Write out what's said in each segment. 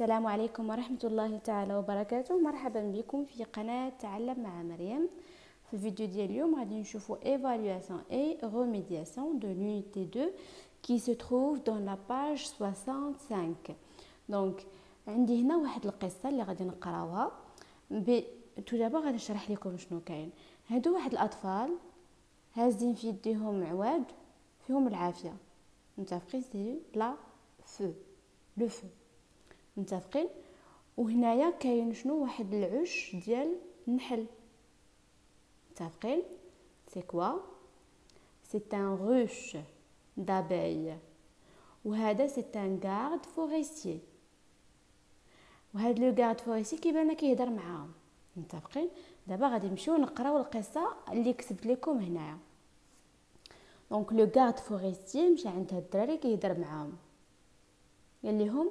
السلام عليكم ورحمة الله تعالى وبركاته. مرحبا بكم في قناة تعلم مع مريم. في الفيديو ديال اليوم غادي نشوفوا évaluation et remédiation de l'unité 2 qui se trouve dans la page 65 دونك عندي هنا واحد القصة اللي غادي نقراوها. ب تو دابا غادي نشرح لكم شنو كاين. هادو واحد الأطفال هازين في يديهم عواد فيهم العافية. متفقين؟ سي لا فو. لو فو. متفقين. وهنايا كاين شنو؟ واحد العش ديال النحل. متفقين؟ سي كوا سي ان روش دابيل وهذا سي ان غارد فوريستي وهاد لو غارد فوريستي كيبان كيهضر معاهم. متفقين؟ دابا غادي نمشيو نقراو القصة اللي كتبت لكم هنايا. دونك لو غارد فوريستي مشى عند هاد الدراري كيهضر معاهم. قال لهم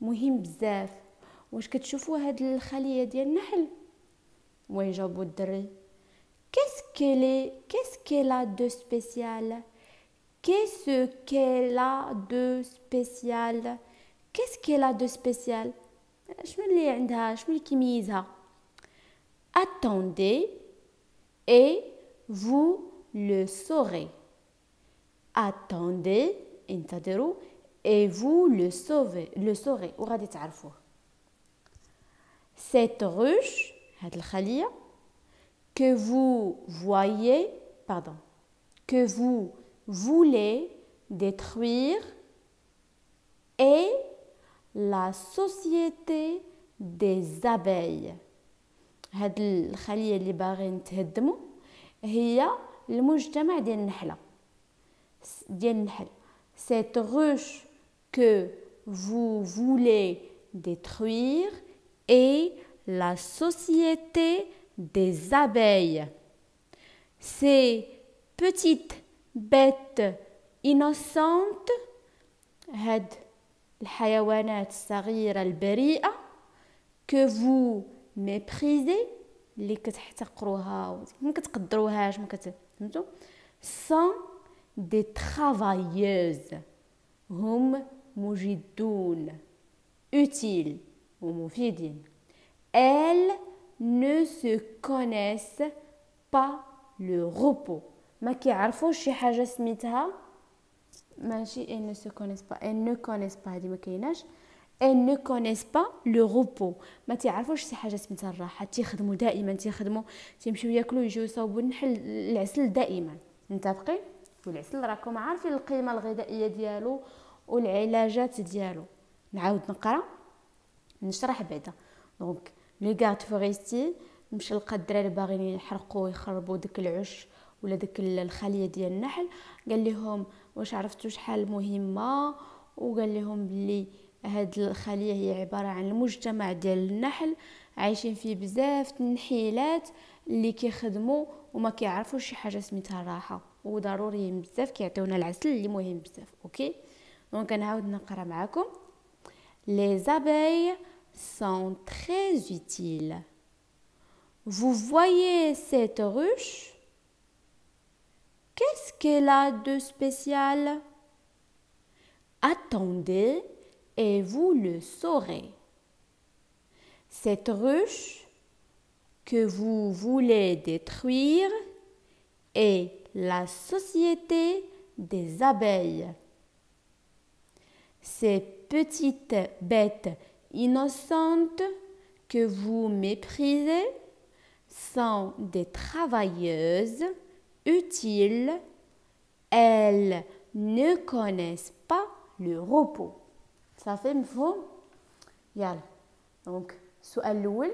مهم بزاف. واش كتشوفوا هاد الخلية ديال النحل؟ وين جاوبوا الدري كيس كيلي كيس دو سبيسيال كيس كيلا دو سبيسيال كيس كيلا دو سبيسيال شنو اللي عندها شنو اللي كيميزها attendez et vous le saurez. Attendez انتظروا et vous le saurez le saurez وغادي تعرفوه cette ruche هاد الخلية que vous voyez pardon que vous voulez détruire est la société des abeilles هاد الخلية اللي باغيين تهدمو هي المجتمع ديال النحلة ديال النحل cette ruche que vous voulez détruire est la société des abeilles. Ces petites bêtes innocentes هاد الحيوانات الصغيرة البريئة que vous méprisez اللي كتحتقروها ما كتقدروهاش ما كتفهمتوا sont des travailleuses هم مجدون utiles ومفيدين elles ne se connaissent pas le repos. ما كيعرفوش شي حاجة سميتها ماشي elles ne se connaissent pas elles ne connaissent pas هذه ما كايناش elles ne connaissent pas le repos. ما تعرفوش شي حاجة سميتها الراحه تيخدموا دائما تيخدموا تيمشيو ياكلوا يجيو يصاوبوا النحل العسل دائما. متفقين؟ والعسل راكم عارفين القيمة الغذائية ديالو. والعلاجات ديالو. نعاود نقرا. نشرح بعدا. دونك لي غارد فوريستي مشى لقى الدراري باغيين يحرقوا ويخربوا داك العش ولا داك الخلية ديال النحل. قال لهم واش عرفتوا شحال مهمة؟ وقال لهم بلي هاد الخلية هي عبارة عن المجتمع ديال النحل. عايشين فيه بزاف النحيلات اللي كيخدموا وما كيعرفوش شي حاجة سميتها الراحة. وضروريين بزاف كيعطيونا العسل اللي مهم بزاف أوكي؟ Donc, Les abeilles sont très utiles. Vous voyez cette ruche? Qu'est-ce qu'elle a de spécial? Attendez et vous le saurez. Cette ruche que vous voulez détruire est la société des abeilles Ces petites bêtes innocentes que vous méprisez sont des travailleuses utiles. Elles ne connaissent pas le repos. Ça fait مفهوم يلا donc السؤال الأول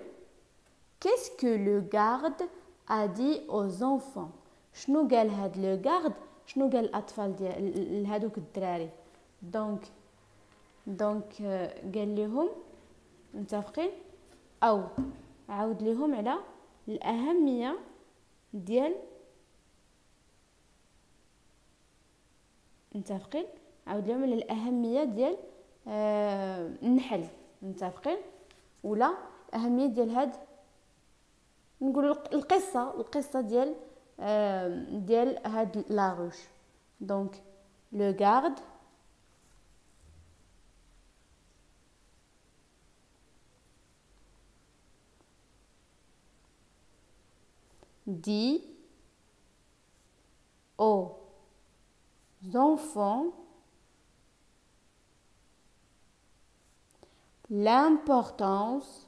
Qu'est-ce que le garde a dit aux enfants شنو قال هاد لو غارد شنو قال الاطفال ديال هادوك الدراري دونك دونك قال لهم متفقين؟ أو عاود ليهم على الأهمية ديال متفقين؟ عاود لهم على الأهمية ديال آه النحل متفقين؟ ولا الأهمية ديال هاد نقولوا القصة القصة ديال آه ديال هاد لاغوش دونك لو غارد dit aux enfants l'importance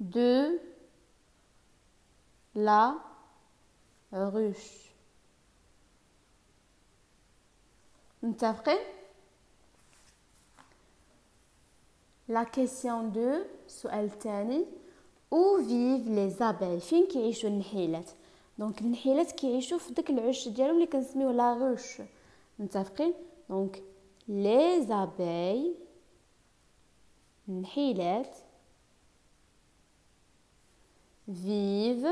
de la ruche. Vous La question 2 سؤال الثاني او فيف لي زابيل فين كيعيشوا النحيلات دونك النحيلات كيعيشوا في داك العش ديالهم اللي كنسميوه لا غوش متفقين دونك لي زابيل النحيلات فيف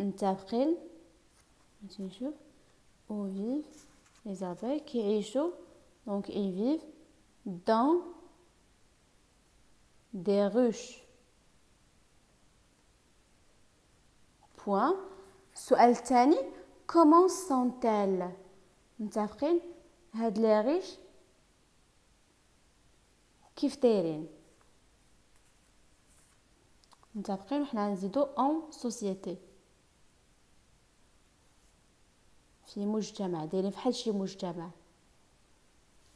متفقين نشوف او فيف لي زابيل كيعيشوا Donc, ils vivent dans des ruches. Point. سؤال الثاني comment sont-elles متفقين هاد لي ريش كيف دايرين متفقين وحنا نزيدو اون سوسيتي في مجتمع دايرين فحال شي مجتمع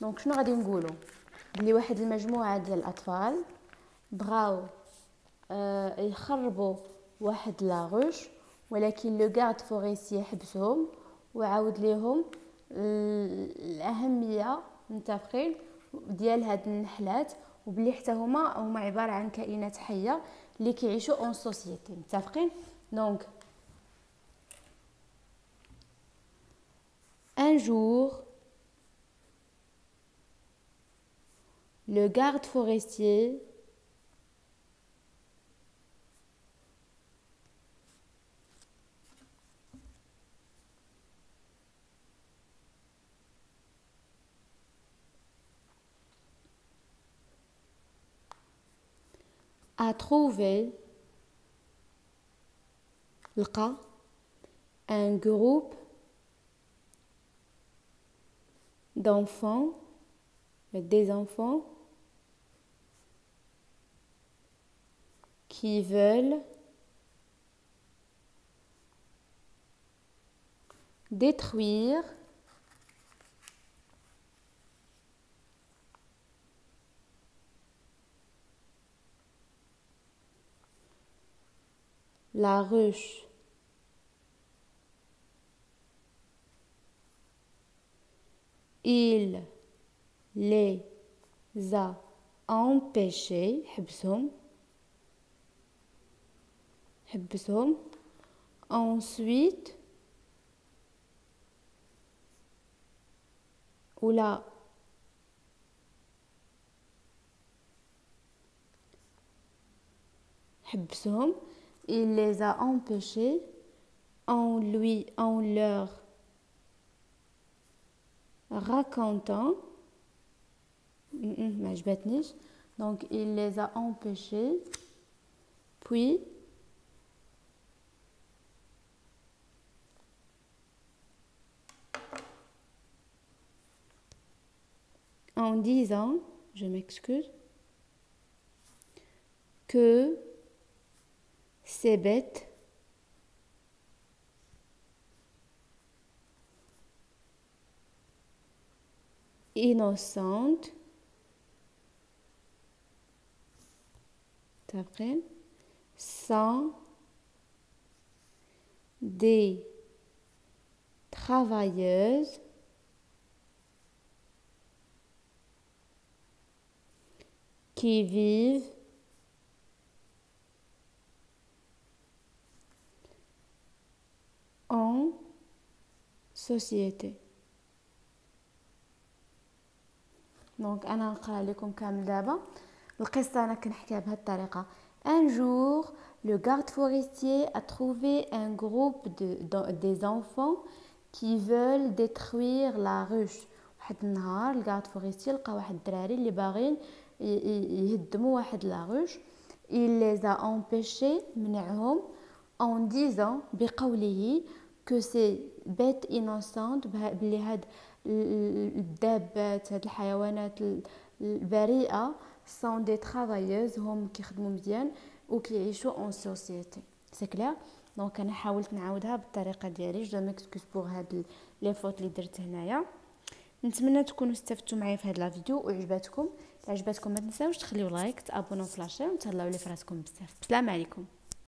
دونك شنو غادي نقولوا بلي واحد المجموعة ديال الأطفال بغاو آه يخربوا واحد لاغوش ولكن لو غارد فوريسي حبسهم وعاود ليهم الأهمية متفقين ديال هاد النحلات. وبلي حتى هما هما عبارة عن كائنات حية اللي كيعيشوا اون سوسيتي متفقين؟ دونك ان جور le garde forestier a trouvé un groupe d'enfants, des enfants qui veulent détruire la ruche. Il les a empêchés, حبسهم ensuite ولا حبسهم il les a empêchés en lui en leur racontant ما عجبتنيش donc il les a empêchés puis en disant, je m'excuse, que ces bêtes innocentes après, sont des travailleuses qui vivent en société. دونك انا نقرا لكم كامل دابا القصه انا كنحكيها بهذه الطريقه ان جور لو garde forestier a trouvé un groupe de, de des enfants qui veulent détruire la ruche واحد النهار الغارد فوريستي لقى واحد الدراري اللي باغيين يهدموا واحد لا روش il les a empêchés منعهم en disant بقوله que ces bêtes innocentes بلي هاد الدابات هاد الحيوانات البريئة sont des travailleuses هم كيخدموا مزيان وكيعيشوا اون سوسيتي سي كلير دونك أنا حاولت نعاودها بالطريقة ديالي. جو ميكسكوز بوغ هاد لي فوت اللي درت هنايا. نتمنى تكونوا استفدتوا معايا في هذا الفيديو وعجباتكم عجباتكم ما تنساوش تخليو لايك تابونو في لاشين وتهلاو لي فراسكم بزاف السلام عليكم